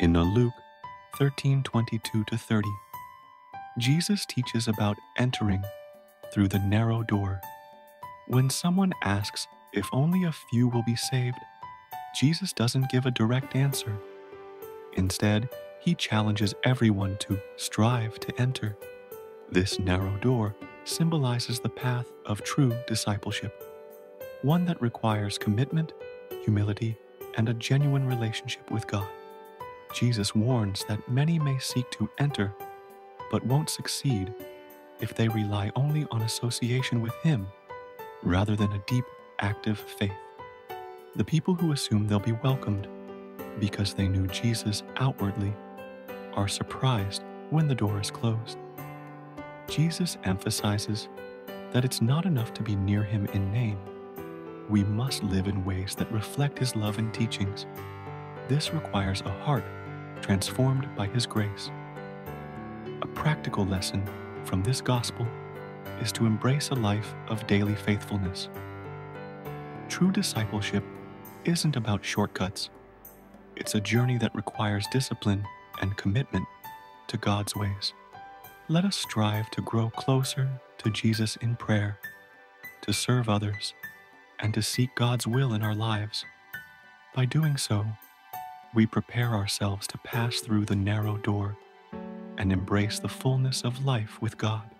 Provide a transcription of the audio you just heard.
In Luke 13:22 to 30, Jesus teaches about entering through the narrow door. When someone asks if only a few will be saved, Jesus doesn't give a direct answer. Instead, he challenges everyone to strive to enter. This narrow door symbolizes the path of true discipleship, one that requires commitment, humility, and a genuine relationship with God. Jesus warns that many may seek to enter, but won't succeed if they rely only on association with Him rather than a deep, active faith. The people who assume they'll be welcomed because they knew Jesus outwardly are surprised when the door is closed. Jesus emphasizes that it's not enough to be near Him in name. We must live in ways that reflect His love and teachings. This requires a heart transformed by His grace. A practical lesson from this gospel is to embrace a life of daily faithfulness. True discipleship isn't about shortcuts, it's a journey that requires discipline and commitment to God's ways. Let us strive to grow closer to Jesus in prayer, to serve others, and to seek God's will in our lives. By doing so, we prepare ourselves to pass through the narrow door and embrace the fullness of life with God.